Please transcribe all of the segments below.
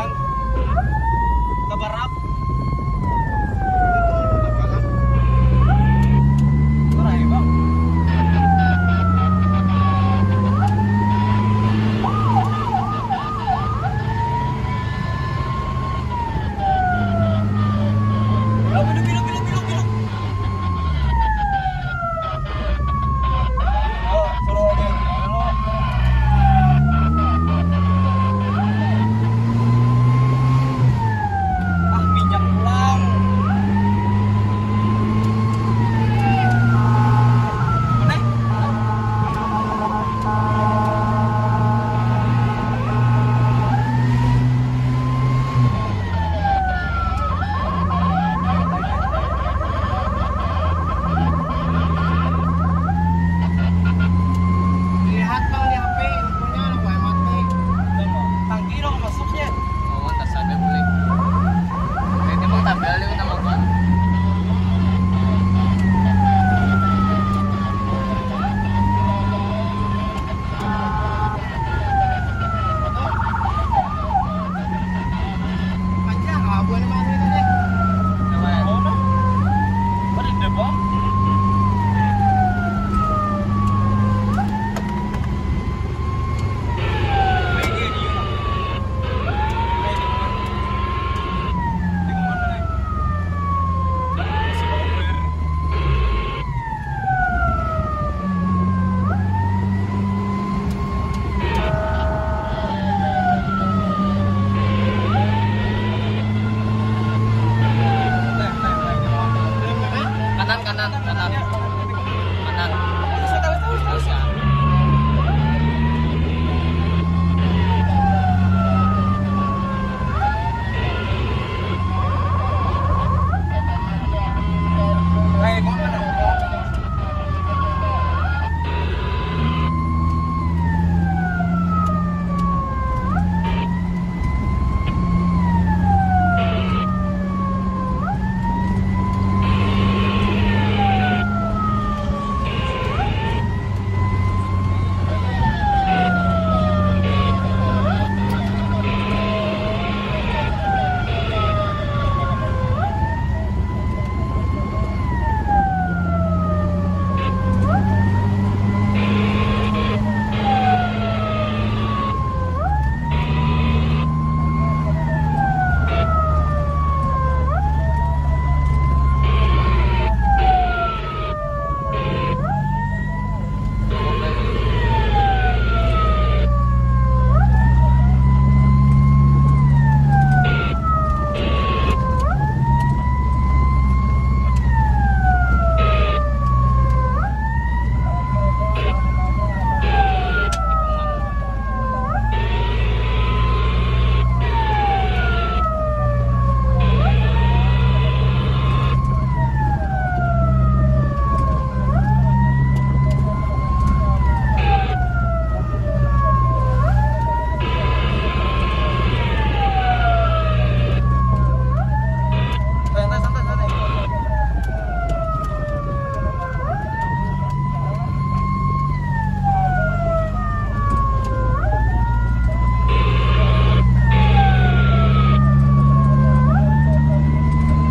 fun.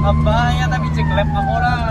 Abahnya tapi ceklep aku orang